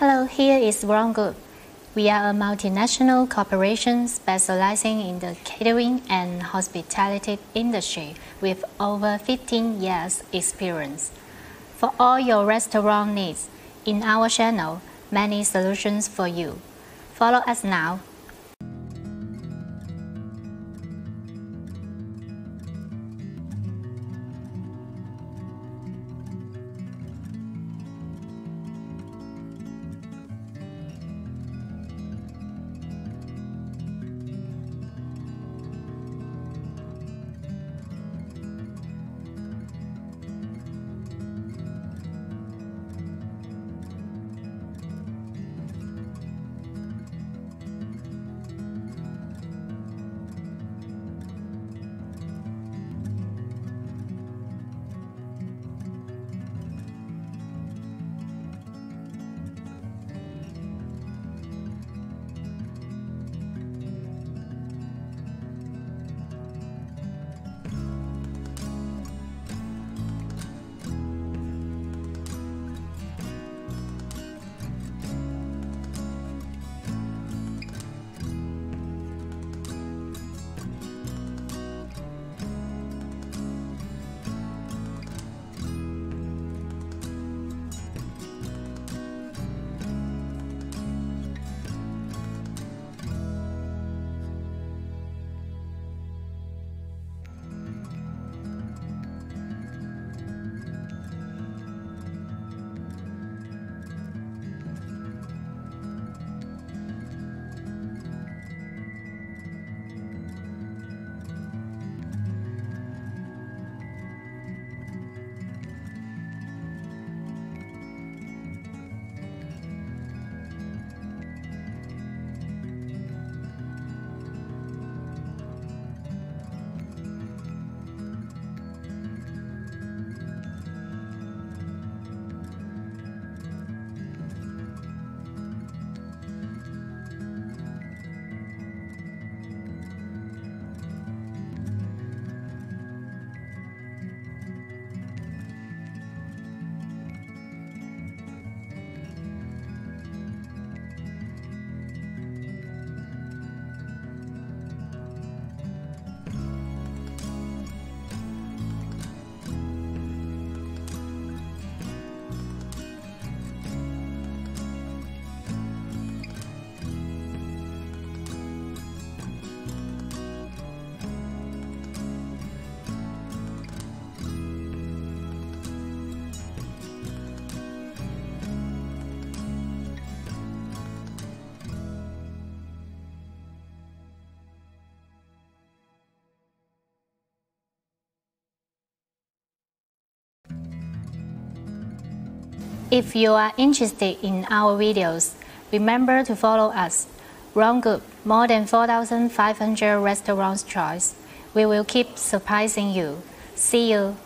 Hello, here is Ron Group. We are a multinational corporation specializing in the catering and hospitality industry with over 15 years experience. For all your restaurant needs, in our channel, many solutions for you. Follow us now If you are interested in our videos, remember to follow us. Ron Group, more than 4,500 restaurants choice. We will keep surprising you. See you.